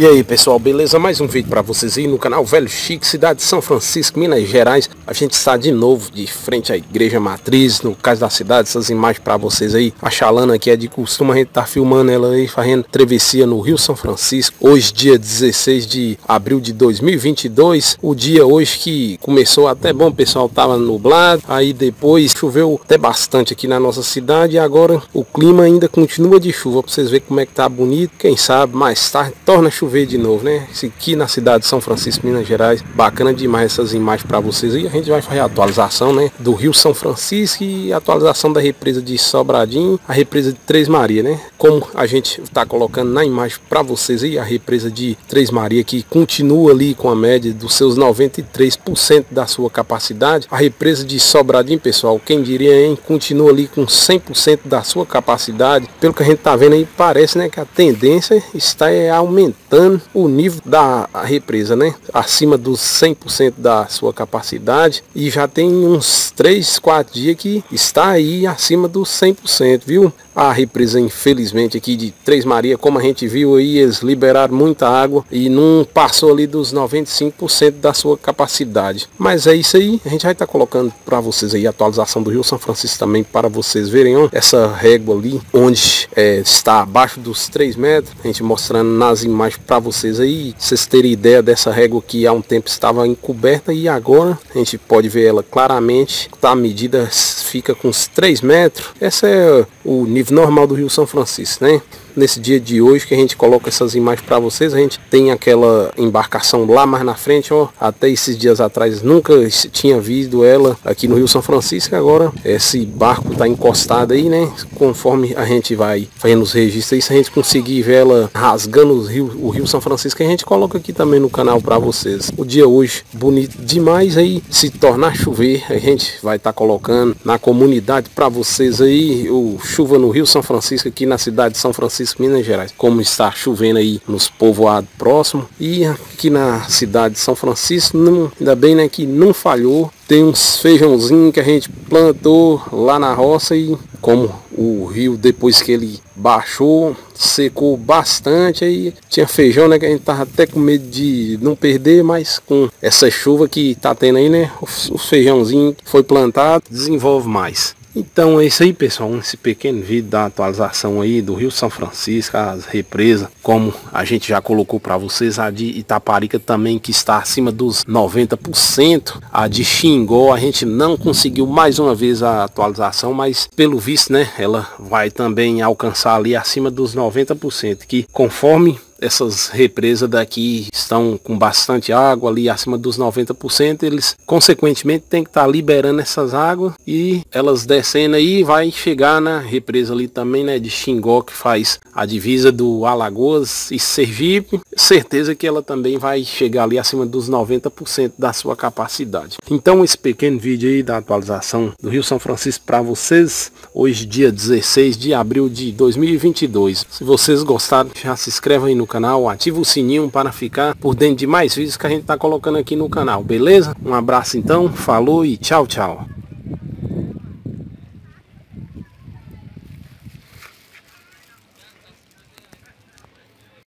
E aí pessoal, beleza? Mais um vídeo para vocês aí no canal Velho Chique, cidade de São Francisco, Minas Gerais. A gente está de novo de frente à igreja matriz, no caso da cidade, essas imagens para vocês aí. A Chalana aqui é de costume, a gente tá filmando ela aí, fazendo travessia no Rio São Francisco. Hoje, dia 16 de abril de 2022, o dia hoje que começou até bom, pessoal, tava nublado, aí depois choveu até bastante aqui na nossa cidade e agora o clima ainda continua de chuva, para vocês verem como é que tá bonito. Quem sabe mais tarde torna a chover de novo, né? Esse aqui na cidade de São Francisco, Minas Gerais. Bacana demais essas imagens para vocês. E a gente vai fazer a atualização, né? Do Rio São Francisco e atualização da represa de Sobradinho, a represa de Três Maria, né? Como a gente está colocando na imagem para vocês aí, a represa de Três Maria que continua ali com a média dos seus 93% da sua capacidade. A represa de Sobradinho, pessoal, quem diria, hein? Continua ali com 100% da sua capacidade. Pelo que a gente tá vendo aí, parece, né, que a tendência está aumentando aumentando o nível da represa, né? Acima dos 100% da sua capacidade e já tem uns 3, 4 dias que está aí acima dos 100%, viu? A represa, infelizmente, aqui de Três Maria, como a gente viu aí, eles liberaram muita água e não passou ali dos 95% da sua capacidade. Mas é isso aí, a gente vai estar tá colocando para vocês aí a atualização do Rio São Francisco também, para vocês verem ó, essa régua ali, onde é, está abaixo dos 3 metros, a gente mostrando nas imagens para vocês aí, vocês terem ideia dessa régua que há um tempo estava encoberta e agora a gente pode ver ela claramente, tá a medida fica com uns 3 metros, esse é o nível normal do Rio São Francisco, né? Nesse dia de hoje que a gente coloca essas imagens para vocês. A gente tem aquela embarcação lá mais na frente, ó. Até esses dias atrás nunca tinha visto ela aqui no Rio São Francisco. Agora esse barco está encostado aí, né? Conforme a gente vai fazendo os registros, se a gente conseguir ver ela rasgando o Rio, o Rio São Francisco, a gente coloca aqui também no canal para vocês. O dia hoje bonito demais aí. Se tornar chover, a gente vai estar tá colocando na comunidade para vocês aí o chuva no Rio São Francisco aqui na cidade de São Francisco Francisco, Minas Gerais. Como está chovendo aí nos povoados próximos e aqui na cidade de São Francisco, não, ainda bem né, que não falhou. Tem uns feijãozinhos que a gente plantou lá na roça e como o rio depois que ele baixou, secou bastante, aí tinha feijão, né, que a gente tava até com medo de não perder, mas com essa chuva que tá tendo aí, né, o, feijãozinho foi plantado, desenvolve mais. Então é isso aí pessoal, esse pequeno vídeo da atualização aí do Rio São Francisco, as represas, como a gente já colocou para vocês, a de Itaparica também que está acima dos 90%, a de Xingó a gente não conseguiu mais uma vez a atualização, mas pelo visto né, ela vai também alcançar ali acima dos 90%, que conforme essas represas daqui estão com bastante água ali acima dos 90%, eles consequentemente tem que estar tá liberando essas águas e elas descendo aí vai chegar na represa ali também, né, de Xingó que faz a divisa do Alagoas e Sergipe, certeza que ela também vai chegar ali acima dos 90% da sua capacidade. Então esse pequeno vídeo aí da atualização do Rio São Francisco para vocês, hoje dia 16 de abril de 2022. Se vocês gostaram, já se inscreva aí no canal, ativa o sininho para ficar por dentro de mais vídeos que a gente está colocando aqui no canal, beleza? Um abraço então, falou e tchau, tchau.